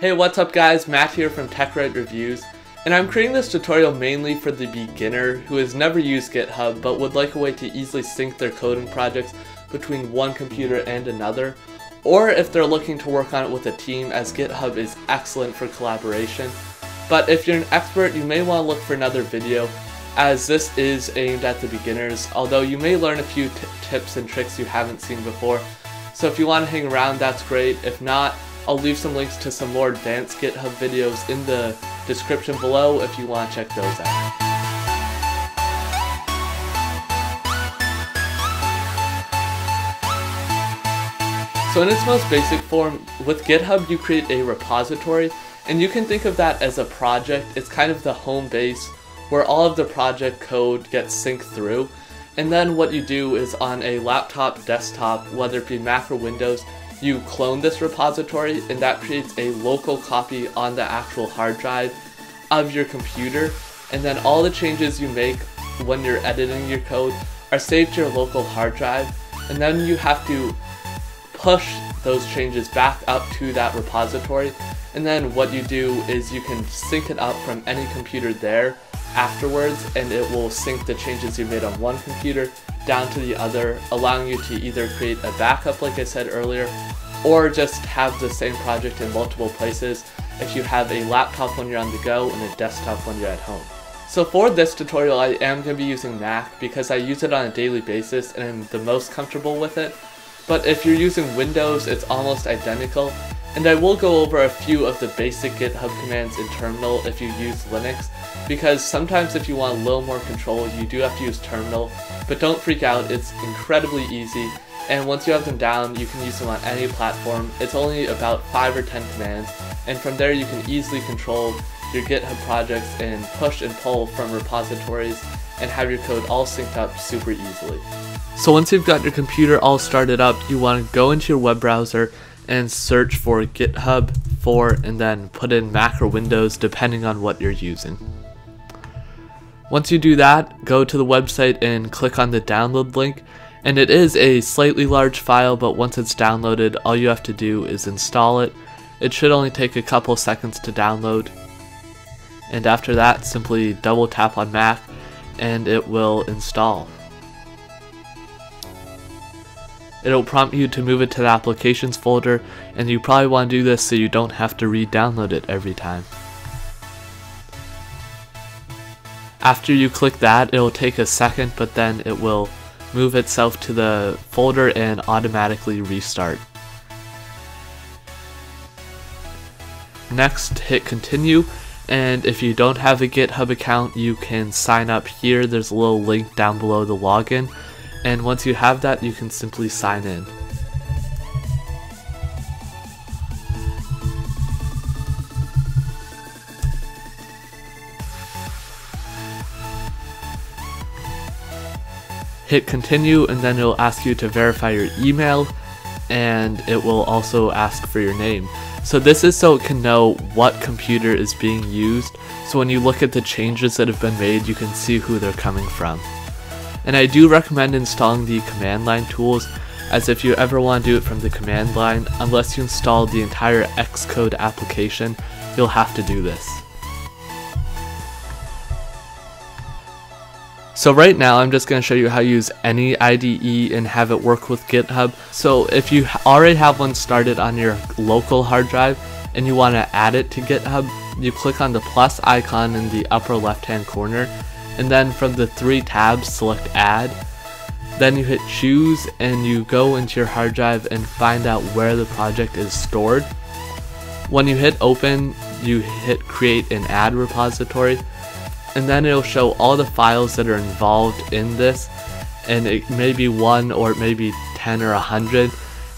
Hey, what's up guys? Matt here from TechWrite Reviews, and I'm creating this tutorial mainly for the beginner who has never used GitHub but would like a way to easily sync their coding projects between one computer and another, or if they're looking to work on it with a team as GitHub is excellent for collaboration. But if you're an expert, you may want to look for another video as this is aimed at the beginners, although you may learn a few tips and tricks you haven't seen before. So if you want to hang around, that's great. If not, I'll leave some links to some more advanced GitHub videos in the description below if you want to check those out. So in its most basic form, with GitHub you create a repository, and you can think of that as a project. It's kind of the home base where all of the project code gets synced through. And then what you do is on a laptop, desktop, whether it be Mac or Windows, you clone this repository and that creates a local copy on the actual hard drive of your computer. And then all the changes you make when you're editing your code are saved to your local hard drive. And then you have to push those changes back up to that repository. And then what you do is you can sync it up from any computer there afterwards and it will sync the changes you made on one computer down to the other, allowing you to either create a backup like I said earlier, or just have the same project in multiple places if you have a laptop when you're on the go and a desktop when you're at home. So for this tutorial I am going to be using Mac because I use it on a daily basis and I'm the most comfortable with it, but if you're using Windows it's almost identical. And I will go over a few of the basic GitHub commands in Terminal if you use Linux, because sometimes if you want a little more control, you do have to use Terminal, but don't freak out, it's incredibly easy, and once you have them down, you can use them on any platform. It's only about 5 or 10 commands, and from there you can easily control your GitHub projects and push and pull from repositories and have your code all synced up super easily. So once you've got your computer all started up, you want to go into your web browser and search for GitHub for and then put in Mac or Windows depending on what you're using. Once you do that, go to the website and click on the download link and it is a slightly large file but once it's downloaded all you have to do is install it. It should only take a couple seconds to download and after that simply double tap on Mac and it will install. It'll prompt you to move it to the applications folder and you probably want to do this so you don't have to re-download it every time. After you click that, it'll take a second but then it will move itself to the folder and automatically restart. Next, hit continue and if you don't have a GitHub account, you can sign up here. There's a little link down below the login and once you have that you can simply sign in. Hit continue and then it'll ask you to verify your email and it will also ask for your name. So this is so it can know what computer is being used so when you look at the changes that have been made you can see who they're coming from and I do recommend installing the command line tools as if you ever want to do it from the command line, unless you install the entire Xcode application, you'll have to do this. So right now I'm just going to show you how to use any IDE and have it work with GitHub. So if you already have one started on your local hard drive and you want to add it to GitHub, you click on the plus icon in the upper left hand corner. And then from the three tabs select add. Then you hit choose and you go into your hard drive and find out where the project is stored. When you hit open you hit create an add repository and then it'll show all the files that are involved in this and it may be one or it may be 10 or 100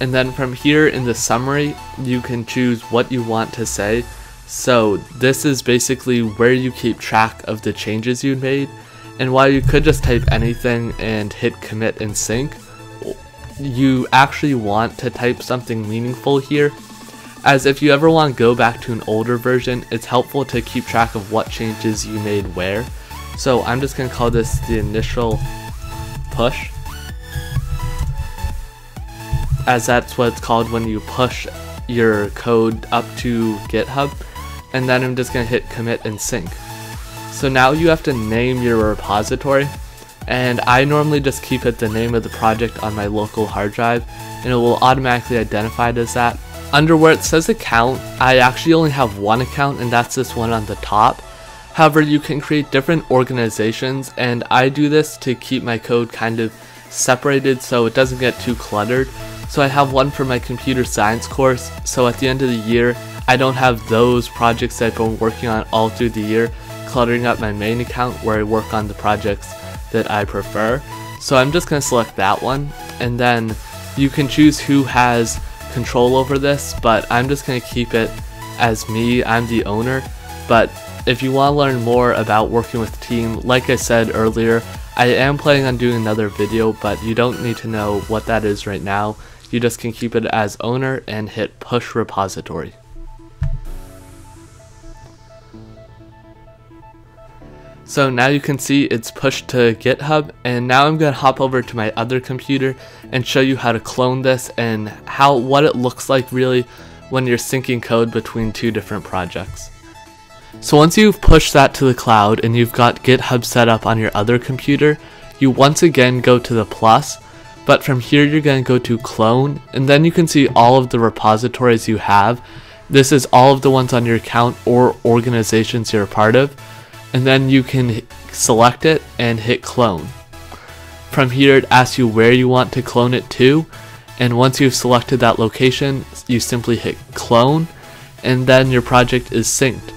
and then from here in the summary you can choose what you want to say. So this is basically where you keep track of the changes you made. And while you could just type anything and hit commit and sync, you actually want to type something meaningful here as if you ever want to go back to an older version, it's helpful to keep track of what changes you made where. So I'm just going to call this the initial push as that's what it's called when you push your code up to GitHub and then I'm just gonna hit commit and sync. So now you have to name your repository and I normally just keep it the name of the project on my local hard drive and it will automatically identify it as that. Under where it says account, I actually only have one account and that's this one on the top. However, you can create different organizations and I do this to keep my code kind of separated so it doesn't get too cluttered. So I have one for my computer science course, so at the end of the year, I don't have those projects that I've been working on all through the year cluttering up my main account where I work on the projects that I prefer. So I'm just going to select that one and then you can choose who has control over this, but I'm just going to keep it as me, I'm the owner. But if you want to learn more about working with team, like I said earlier, I am planning on doing another video, but you don't need to know what that is right now. You just can keep it as owner and hit push repository. So now you can see it's pushed to GitHub and now I'm going to hop over to my other computer and show you how to clone this and how what it looks like really when you're syncing code between two different projects. So once you've pushed that to the cloud and you've got GitHub set up on your other computer, you once again go to the plus, but from here you're going to go to clone and then you can see all of the repositories you have. This is all of the ones on your account or organizations you're a part of and then you can select it and hit clone. From here it asks you where you want to clone it to and once you've selected that location you simply hit clone and then your project is synced.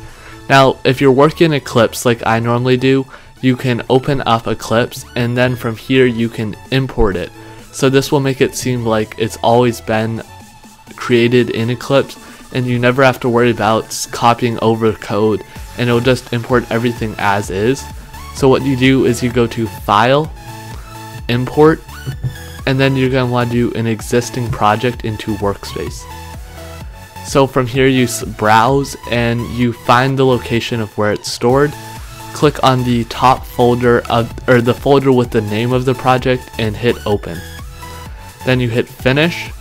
Now if you're working in Eclipse like I normally do you can open up Eclipse and then from here you can import it. So this will make it seem like it's always been created in Eclipse and you never have to worry about copying over code and it'll just import everything as is. So what you do is you go to File, Import, and then you're going to want to do an existing project into Workspace. So from here you browse and you find the location of where it's stored. Click on the top folder of, or the folder with the name of the project and hit open. Then you hit finish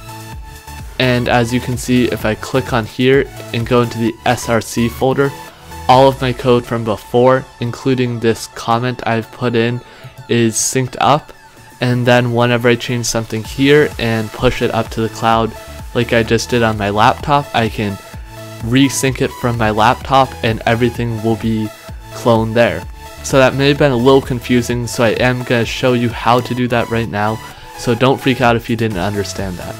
and as you can see if I click on here and go into the SRC folder all of my code from before, including this comment I've put in, is synced up. And then whenever I change something here and push it up to the cloud, like I just did on my laptop, I can resync it from my laptop and everything will be cloned there. So that may have been a little confusing, so I am going to show you how to do that right now, so don't freak out if you didn't understand that.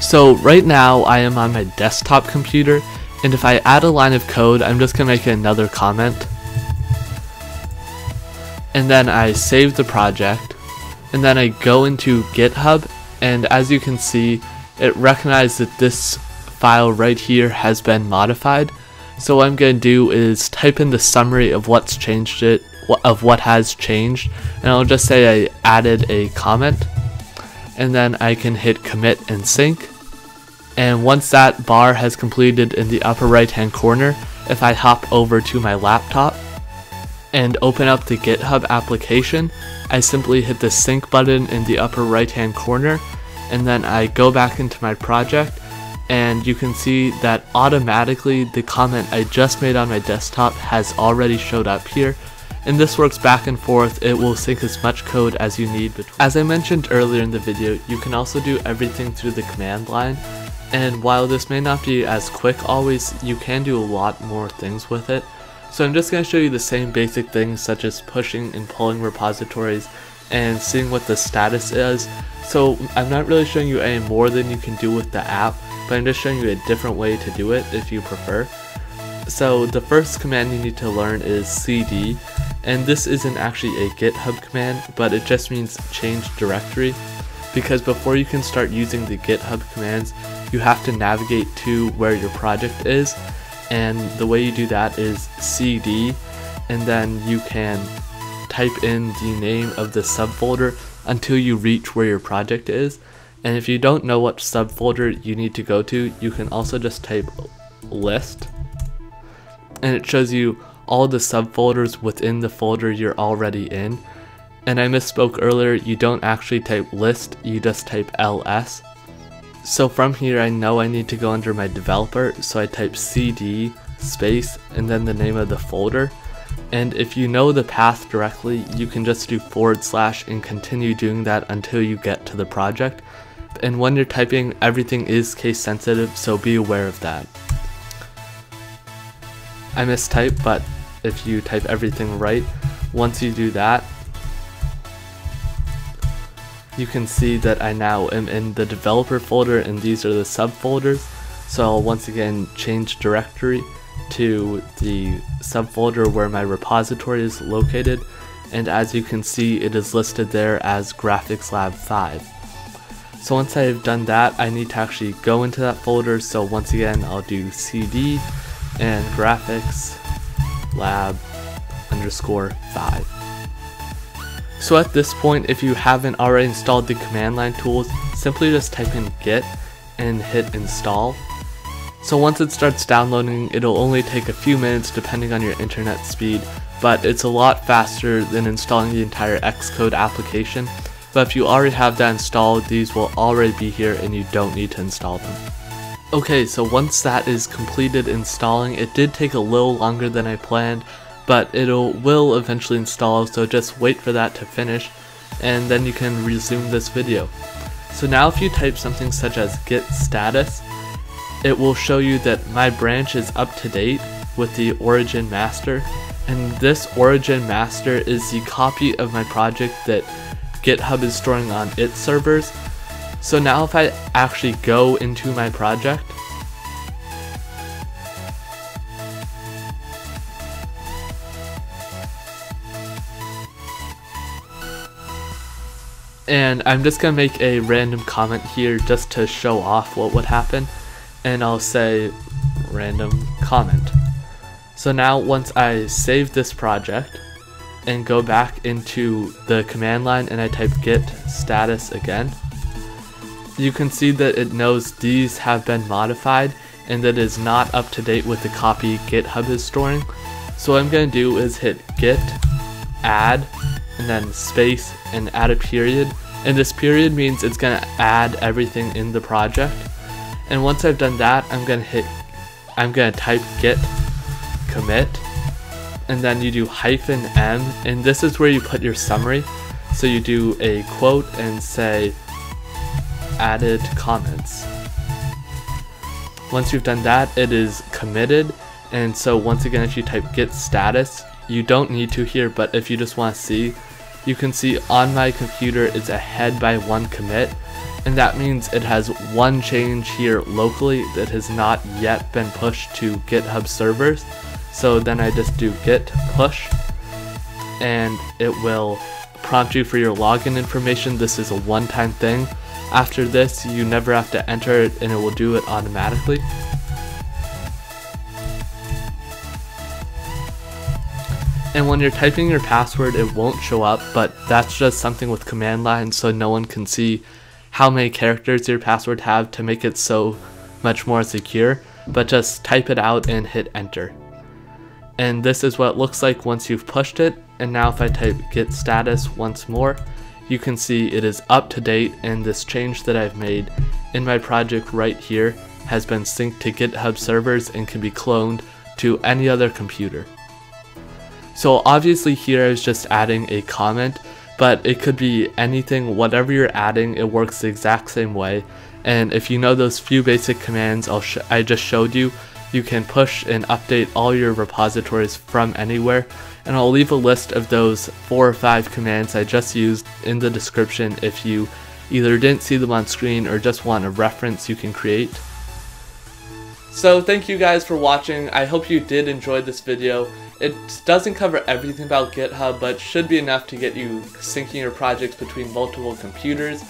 So right now I am on my desktop computer and if I add a line of code, I'm just going to make another comment. And then I save the project. And then I go into GitHub. And as you can see, it recognized that this file right here has been modified. So what I'm going to do is type in the summary of what's changed it, of what has changed. And I'll just say I added a comment. And then I can hit commit and sync and once that bar has completed in the upper right hand corner, if I hop over to my laptop and open up the GitHub application, I simply hit the sync button in the upper right hand corner and then I go back into my project and you can see that automatically the comment I just made on my desktop has already showed up here and this works back and forth, it will sync as much code as you need. Between. As I mentioned earlier in the video, you can also do everything through the command line, and while this may not be as quick always, you can do a lot more things with it. So I'm just going to show you the same basic things such as pushing and pulling repositories and seeing what the status is. So I'm not really showing you any more than you can do with the app, but I'm just showing you a different way to do it if you prefer. So the first command you need to learn is cd, and this isn't actually a GitHub command, but it just means change directory because before you can start using the GitHub commands, you have to navigate to where your project is. And the way you do that is cd, and then you can type in the name of the subfolder until you reach where your project is. And if you don't know what subfolder you need to go to, you can also just type list, and it shows you all the subfolders within the folder you're already in. And I misspoke earlier, you don't actually type list, you just type ls. So from here I know I need to go under my developer, so I type cd space and then the name of the folder. And if you know the path directly, you can just do forward slash and continue doing that until you get to the project. And when you're typing, everything is case sensitive, so be aware of that. I mistype, but if you type everything right, once you do that, you can see that I now am in the developer folder and these are the subfolders. So I'll once again change directory to the subfolder where my repository is located and as you can see it is listed there as Graphics Lab 5. So once I've done that I need to actually go into that folder so once again I'll do cd and graphics lab underscore 5. So at this point, if you haven't already installed the command line tools, simply just type in git and hit install. So once it starts downloading, it'll only take a few minutes depending on your internet speed, but it's a lot faster than installing the entire Xcode application. But if you already have that installed, these will already be here and you don't need to install them. Okay, so once that is completed installing, it did take a little longer than I planned, but it will eventually install so just wait for that to finish and then you can resume this video. So now if you type something such as git status, it will show you that my branch is up to date with the origin master and this origin master is the copy of my project that GitHub is storing on its servers. So now if I actually go into my project, And I'm just gonna make a random comment here just to show off what would happen. And I'll say random comment. So now once I save this project and go back into the command line and I type git status again, you can see that it knows these have been modified and that is not up to date with the copy GitHub is storing. So what I'm going to do is hit git add and then space and add a period. And this period means it's gonna add everything in the project. And once I've done that, I'm gonna hit, I'm gonna type git commit, and then you do hyphen m, and this is where you put your summary. So you do a quote and say added comments. Once you've done that, it is committed, and so once again, if you type git status, you don't need to here, but if you just want to see, you can see on my computer it's ahead by one commit, and that means it has one change here locally that has not yet been pushed to GitHub servers. So then I just do git push, and it will prompt you for your login information. This is a one-time thing. After this, you never have to enter it and it will do it automatically. And when you're typing your password, it won't show up, but that's just something with command line so no one can see how many characters your password have to make it so much more secure, but just type it out and hit enter. And this is what it looks like once you've pushed it, and now if I type git status once more, you can see it is up to date and this change that I've made in my project right here has been synced to GitHub servers and can be cloned to any other computer. So obviously here I was just adding a comment, but it could be anything, whatever you're adding, it works the exact same way. And if you know those few basic commands i just showed you, you can push and update all your repositories from anywhere. And I'll leave a list of those four or five commands I just used in the description if you either didn't see them on screen or just want a reference you can create. So thank you guys for watching. I hope you did enjoy this video. It doesn't cover everything about GitHub, but should be enough to get you syncing your projects between multiple computers.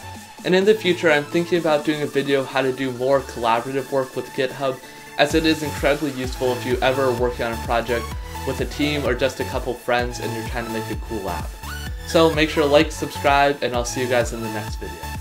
And in the future, I'm thinking about doing a video how to do more collaborative work with GitHub, as it is incredibly useful if you ever are working on a project with a team or just a couple friends and you're trying to make a cool app. So make sure to like, subscribe, and I'll see you guys in the next video.